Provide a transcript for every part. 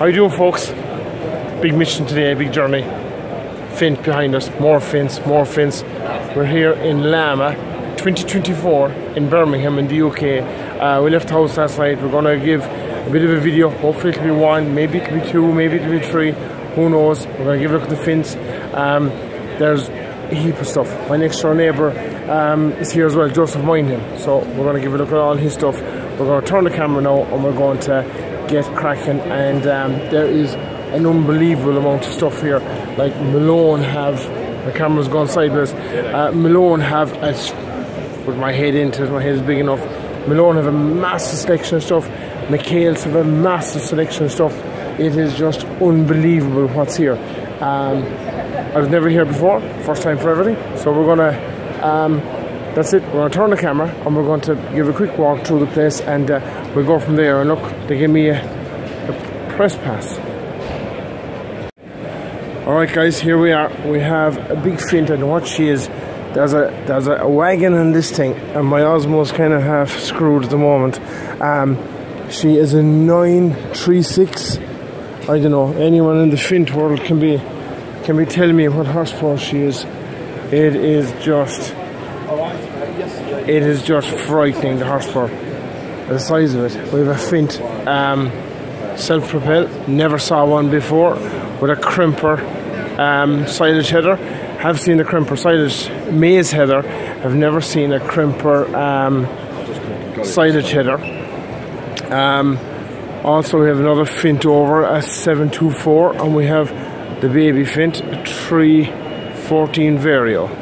How you doing, folks? Big mission today, big journey. Fendt behind us, more Fendts, more Fendts. We're here in LAMMA, 2024 in Birmingham in the UK. Uh, we left house last night. We're to give a bit of a video. Hopefully it'll be one, maybe it'll be two, maybe it'll be three. Who knows? We're to give a look at the Fendts. Um, there's a heap of stuff. My next door neighbour um, is here as well, Joseph Moynihan. So we're to give a look at all his stuff. We're to turn the camera now and we're going to get cracking. And um, there is an unbelievable amount of stuff here. Like Malone have, the camera's gone sideways. Uh, Malone have, as with my head into it, my head is big enough. Malone have a massive selection of stuff. McHale's have a massive selection of stuff. It is just unbelievable what's here. Um, I was never here before, first time for everything. So we're gonna, um, that's it. We're gonna turn the camera and we're going to give a quick walk through the place and uh, we'll go from there. And look, they gave me a, a press pass. All right, guys, here we are. We have a big Fendt, and what she is, there's a there's a wagon in this thing, and my Osmo's kind of half screwed at the moment. Um, she is a nine three six. I don't know. Anyone in the Fendt world can be can be telling me what horsepower she is. It is just it is just frightening the horsepower, the size of it. We have a Fendt. Um, self-propelled never saw one before with a crimper um, silage header have seen a crimper silage maize header have never seen a crimper um, silage header um, also we have another Fendt over a 724 and we have the baby Fendt a 314 Vario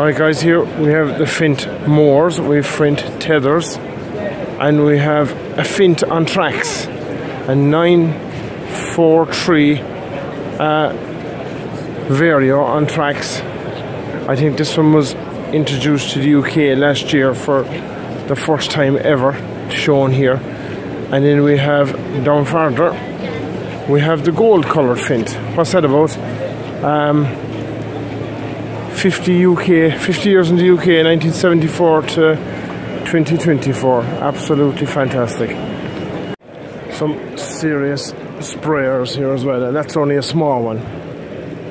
alright guys here we have the Fendt Moors we have Fendt Tedders and we have a Fendt on tracks, a 943 uh, Vario on tracks. I think this one was introduced to the UK last year for the first time ever shown here. And then we have down farther, we have the gold coloured Fendt. What's that about? Um, 50 UK, 50 years in the UK, 1974 to 2024 absolutely fantastic. Some serious sprayers here as well and that's only a small one.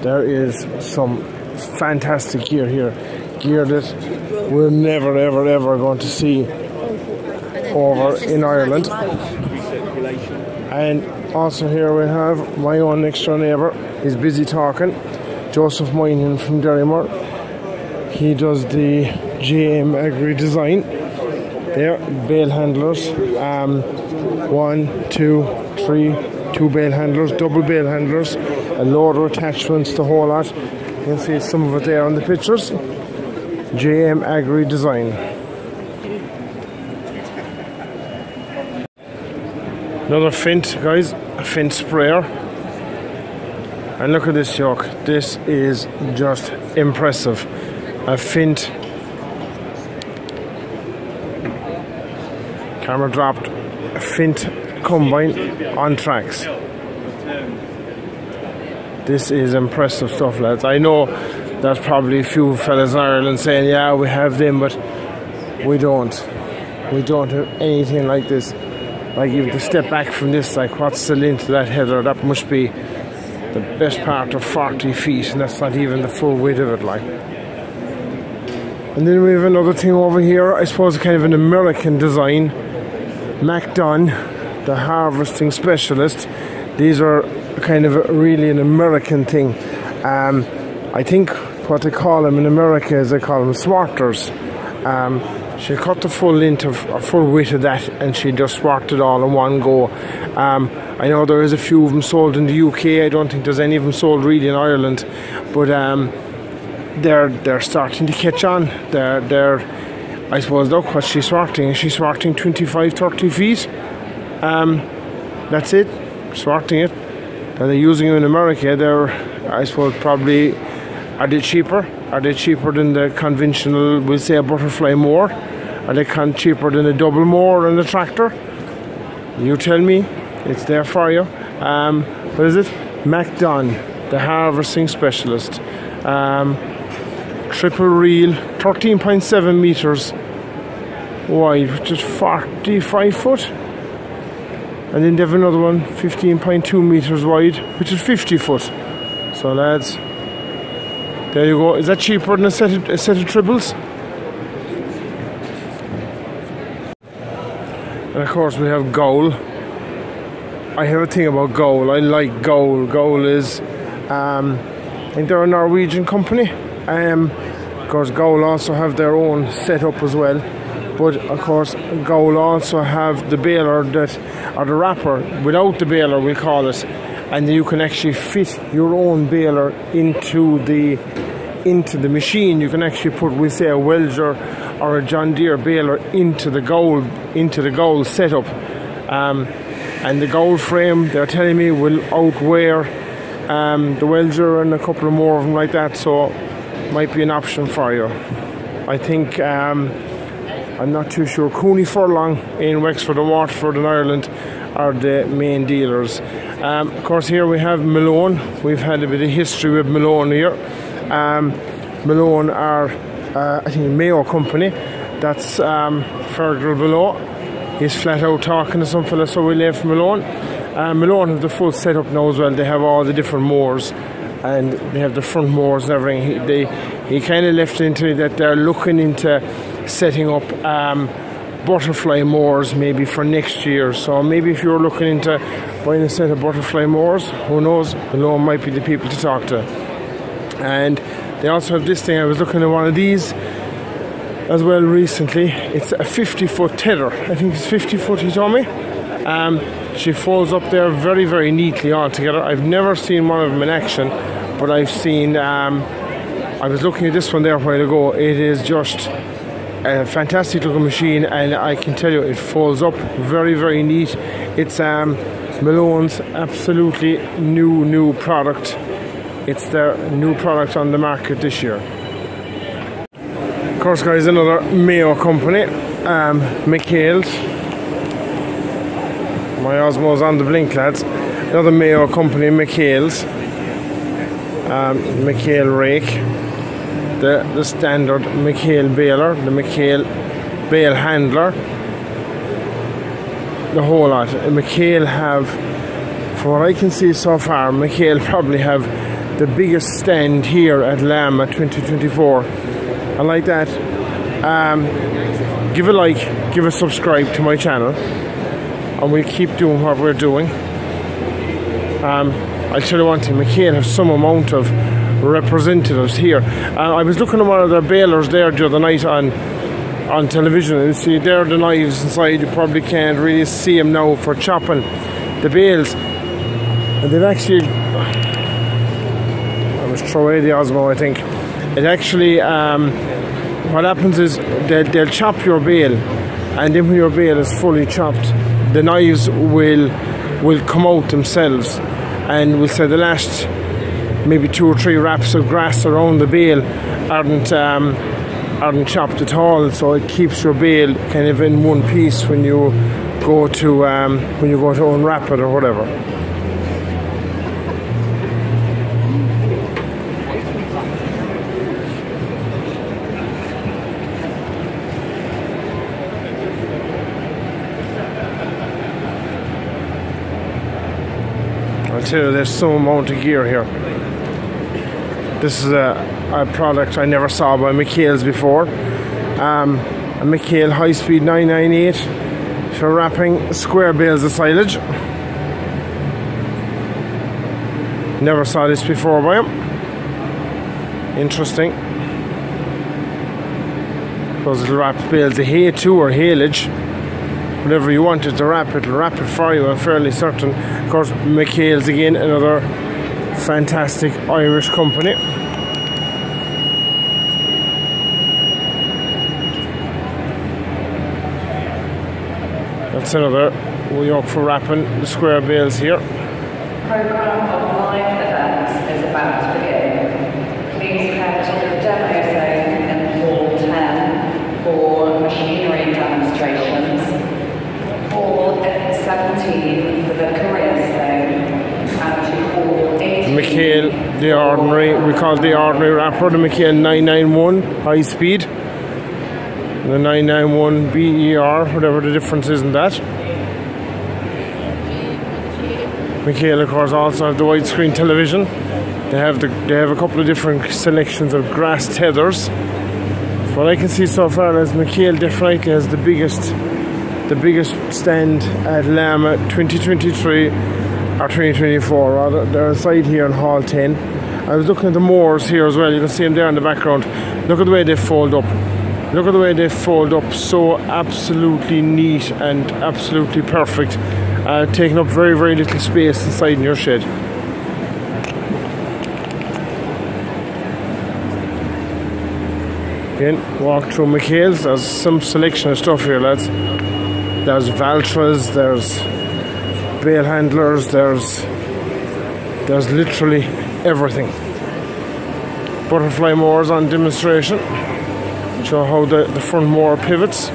There is some fantastic gear here gear that we're never ever ever going to see over in Ireland. And also here we have my own next door neighbour. He's busy talking Joseph Moynihan from Derrymore. He does the JM Agri Design. There bale handlers. Um, one two three two bale handlers double bale handlers a load of attachments the whole lot. You can see some of it there on the pictures. JM Agri Design. Another Fendt guys. A Fendt sprayer and look at this yoke this is just impressive. A Fendt. Camera dropped. A Fendt combine on tracks. This is impressive stuff lads. I know there's probably a few fellas in Ireland saying yeah we have them but we don't. We don't have anything like this. Like even to step back from this like what's the length of that header? That must be the best part of 40 feet and that's not even the full width of it like and then we have another thing over here I suppose kind of an American design MacDon, the harvesting specialist. These are kind of really an American thing. Um, I think what they call them in America is they call them swarters. Um, she cut the full length of, full width of that and she just swarted it all in one go. Um, I know there is a few of them sold in the UK. I don't think there's any of them sold really in Ireland, but um, they're they're starting to catch on. They're they're I suppose look what she's swarting. She's swarting 25 30 feet. Um, that's it, swarting it. Are they using them in America? They're, I suppose, probably. Are they cheaper? Are they cheaper than the conventional, we'll say, a butterfly mower? Are they con- cheaper than a double mower and a tractor? You tell me. It's there for you. Um, what is it? MacDon, the harvesting specialist. Um, triple reel, 13.7 meters wide, which is 45 foot. and then they have another one 15.2 meters wide which is 50 foot so lads there you go. Is that cheaper than a set of, a set of triples? And of course we have goal. I have a thing about goal. I like goal. Goal is um, I think they're a Norwegian company? Um, of course goal also have their own setup as well. But of course goal also have the baler that or the wrapper without the baler we call it and you can actually fit your own baler into the into the machine. You can actually put we say a Welger or a John Deere baler into the goal into the goal setup. Um, and the goal frame they're telling me will outwear um, the Welger and a couple of more of them like that. So might be an option for you. I think um, I'm not too sure. Cooney Furlong in Wexford and Waterford in Ireland are the main dealers. Um, of course, here we have Malone. We've had a bit of history with Malone here. Um, Malone are, uh, I think, a Mayo company. That's um, Fergal below. He's flat out talking to some fella, so we left Malone. Uh, Malone have the full setup now as well. They have all the different moors and they have the front moors and everything. He, they, he kind of left into that they're looking into setting up um, butterfly moors maybe for next year. So maybe if you're looking into buying a set of butterfly moors, who knows, Malone might be the people to talk to. And they also have this thing. I was looking at one of these as well recently. It's a 50 foot tedder. I think it's 50 foot. He told me. Um, she folds up there very, very neatly altogether. I've never seen one of them in action, but I've seen. Um, I was looking at this one there a while ago. It is just a fantastic looking machine and I can tell you it folds up very very neat. It's um, Malone's absolutely new new product. It's their new product on the market this year. Of course guys another Mayo company um, McHale's my Osmo's on the blink lads. Another Mayo company McHale's um, McHale rake the, the standard McHale baler, the McHale bale handler, the whole lot. McHale have, from what I can see so far, McHale probably have the biggest stand here at LAMMA 2024. I like that. Um, give a like, give a subscribe to my channel, and we'll keep doing what we're doing. Um, I'll tell you one thing, McHale have some amount of representatives here. Uh, I was looking at one of their balers there the other night on on television and see there are the knives inside. You probably can't really see them now for chopping the bales. And they've actually, I was throw away the Osmo, I think. It actually, um, what happens is they'll, they'll chop your bale, and then when your bale is fully chopped, the knives will will come out themselves, and we'll say the last maybe two or three wraps of grass around the bale aren't um, aren't chopped at all, so it keeps your bale kind of in one piece when you go to um, when you go to unwrap it or whatever. I tell you, there's some amount of gear here. This is a, a product I never saw by McHale's before. Um, a McHale High Speed 998 for wrapping square bales of silage. Never saw this before by him. Interesting. Those little wrap bales of hay too or haylage. Whatever you wanted to wrap, it'll wrap it for you, I'm fairly certain. Of course, McHale's again, another fantastic Irish company. That's another yoke for wrapping the square bales here. Program of live events is about to begin. Please head to the demo zone in Hall 10 for machinery demonstrations. Hall 17 for the career zone and to Hall 18 McHale, the ordinary, we call it the ordinary wrapper, the McHale 991 high speed. The 991 BER, whatever the difference is in that. McHale, of course, also have the widescreen television. They have the, they have a couple of different selections of grass tedders. What I can see so far is McHale definitely has the biggest the biggest stand at LAMMA 2023 or 2024 rather. They're inside here in Hall 10. I was looking at the moors here as well. You can see them there in the background. Look at the way they fold up. Look at the way they fold up. So absolutely neat and absolutely perfect. Uh, taking up very, very little space inside in your shed. Again, walk through McHale's. There's some selection of stuff here, lads. There's Valtras, there's bale handlers, there's there's literally everything. Butterfly mowers on demonstration. Show how the, the front mower pivots.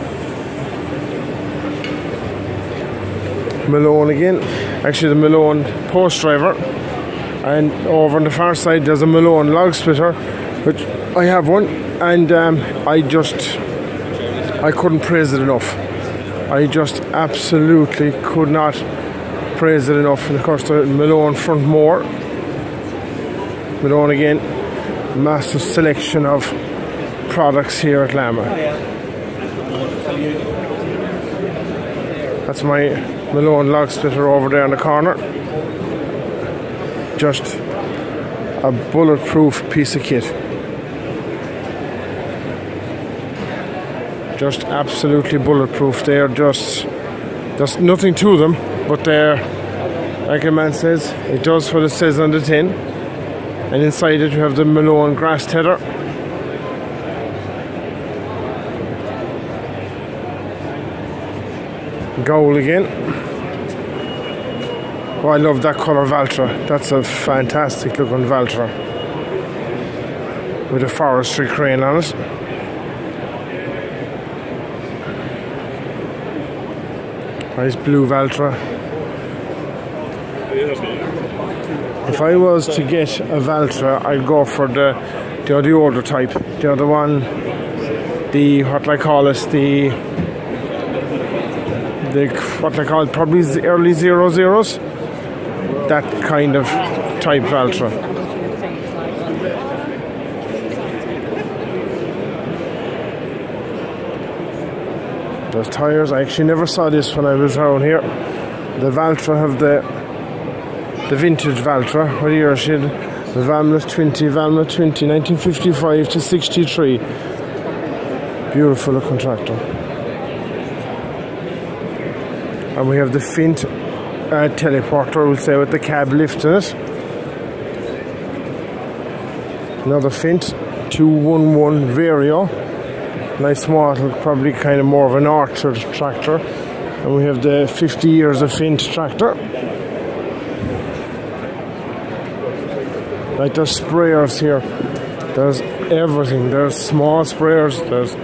Malone again. Actually the Malone post driver. And over on the far side there's a Malone log splitter, which I have one and um, I just I couldn't praise it enough. I just absolutely could not praise it enough. And of course, the Malone front mower. Malone again, massive selection of products here at LAMMA. That's my Malone log splitter over there in the corner. Just a bulletproof piece of kit. just absolutely bulletproof. They're just there's nothing to them, but they're like a man says, it does what it says on the tin. And inside it you have the Malone grass tedder. Gold again. Oh, I love that colour Valtra. That's a fantastic looking Valtra. With a forestry crane on it. Nice blue Valtra. If I was to get a Valtra, I'd go for the the, the older type. The other one, the what I call it, the the what I call it, probably early zero zeros. That kind of type Valtra. Those tyres, I actually never saw this when I was around here. The Valtra have the the vintage Valtra. What year is it? The Valmet 20, Valmet 20, 1955 to 63. Beautiful looking tractor. And we have the Fendt uh, teleporter, we'll say, with the cab lift in it. Another Fendt 211 Vario nice model, probably kind of more of an orchard tractor. And we have the 50 years of Fendt tractor. Like there's sprayers here. There's everything. There's small sprayers. There's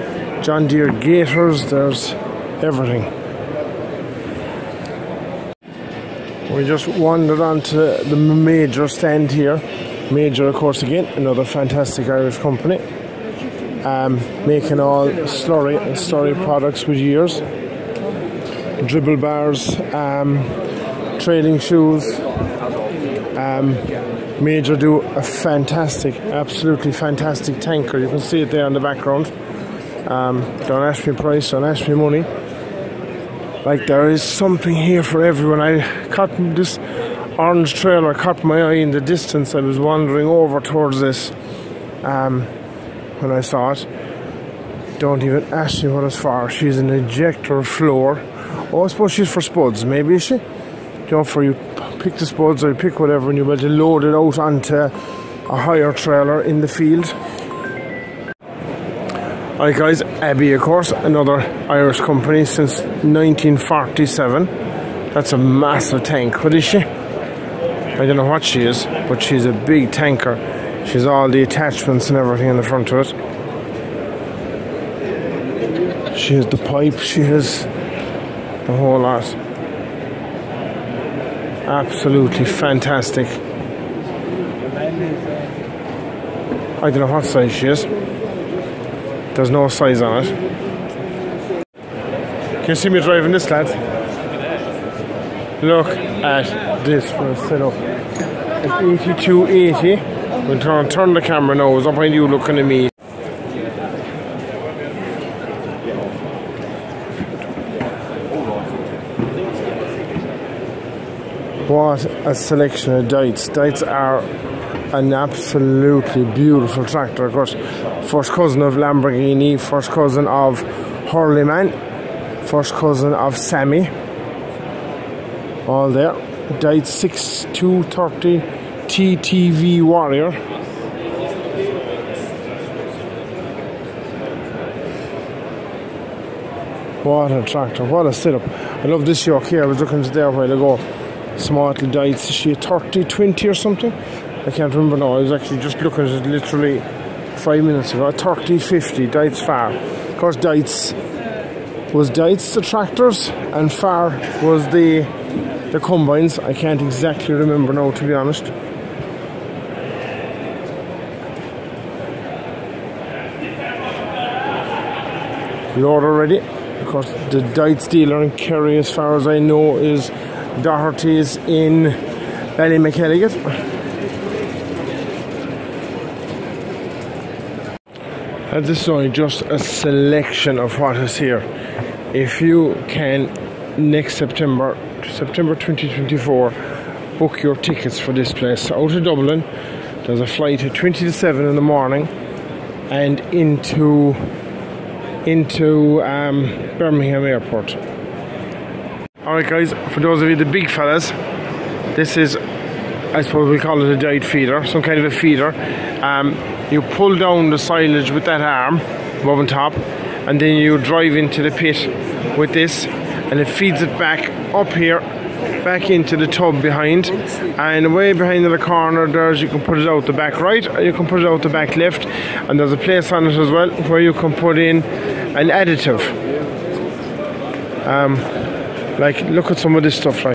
John Deere Gators. There's everything. We just wandered onto the major stand here. Major, of course, again, another fantastic Irish company um, making all slurry and slurry products with years. Dribble bars, um, trailing shoes. Um, Major do a fantastic, absolutely fantastic tanker. You can see it there in the background. Um, don't ask me price, don't ask me money. Like there is something here for everyone. I caught this orange trailer caught my eye in the distance. I was wandering over towards this. Um, when I saw it. Don't even ask me what it's for. She's an ejector floor. Oh, I suppose she's for spuds, maybe, is she? Know, for you pick the spuds or you pick whatever and you able to load it out onto a higher trailer in the field. Alright guys, Abbey of course, another Irish company since 1947. That's a massive tank. What is she? I don't know what she is, but she's a big tanker. She's all the attachments and everything in the front of it. She has the pipe, she has the whole lot. Absolutely fantastic. I don't know what size she is. There's no size on it. Can you see me driving this lad? Look at this for a setup. It's 8280. We'll turn, turn the camera now. It's up behind you looking at me. What a selection of Deutz. Deutz are an absolutely beautiful tractor. Of course, first cousin of Lamborghini, first cousin of Hürlimann, first cousin of SAME. All there. Deutz 6230 TTV Warrior. What a tractor, what a setup. I love this yoke here. I was looking at it there a while ago. Small died, she a 30, 20 or something? I can't remember now. I was actually just looking at it literally five minutes ago. 30, 50, Deutz-Fahr. Of course, Deutz was Deutz the tractors and Fahr was the the combines. I can't exactly remember now, to be honest. Lord already. Of course, the Deutz dealer in Kerry, as far as I know, is Doherty's in Ballymacelligott. And this is only just a selection of what is here. If you can, next September, September 2024, book your tickets for this place. Out of Dublin, there's a flight at 20 to 7 in the morning and into into um, Birmingham Airport. Alright guys, for those of you the big fellas, this is I suppose we call it a Dite feeder, some kind of a feeder. Um, you pull down the silage with that arm above and top and then you drive into the pit with this and it feeds it back up here back into the tub behind and way behind in the corner there's you can put it out the back right or you can put it out the back left and there's a place on it as well where you can put in an additive um, like look at some of this stuff like